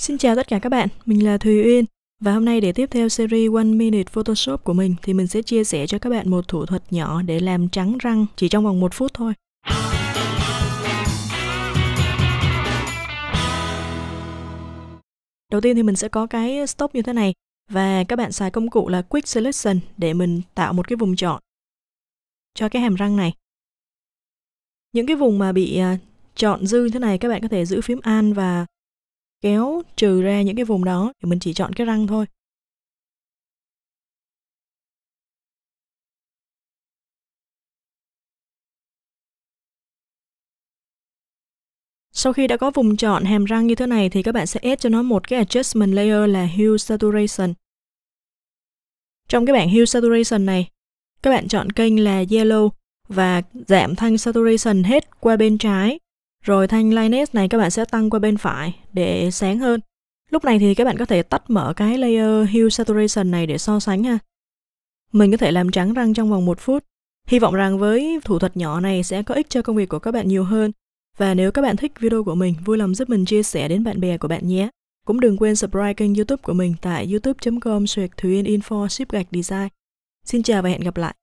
Xin chào tất cả các bạn, mình là Thùy Uyên và hôm nay để tiếp theo series One Minute Photoshop của mình thì mình sẽ chia sẻ cho các bạn một thủ thuật nhỏ để làm trắng răng chỉ trong vòng một phút thôi. Đầu tiên thì mình sẽ có cái stop như thế này và các bạn xài công cụ là Quick Selection để mình tạo một cái vùng chọn cho cái hàm răng này. Những cái vùng mà bị à, chọn dư như thế này các bạn có thể giữ phím Alt và kéo trừ ra những cái vùng đó thì mình chỉ chọn cái răng thôi. Sau khi đã có vùng chọn hàm răng như thế này thì các bạn sẽ add cho nó một cái adjustment layer là Hue Saturation. Trong cái bảng Hue Saturation này, các bạn chọn kênh là Yellow và giảm thanh Saturation hết qua bên trái rồi thanh Linux này các bạn sẽ tăng qua bên phải để sáng hơn. Lúc này thì các bạn có thể tắt mở cái layer Hue Saturation này để so sánh ha. Mình có thể làm trắng răng trong vòng một phút. Hy vọng rằng với thủ thuật nhỏ này sẽ có ích cho công việc của các bạn nhiều hơn. Và nếu các bạn thích video của mình, vui lòng giúp mình chia sẻ đến bạn bè của bạn nhé. Cũng đừng quên subscribe kênh youtube của mình tại youtube.com suyệt Thùy Info Ship Gạch Design. Xin chào và hẹn gặp lại.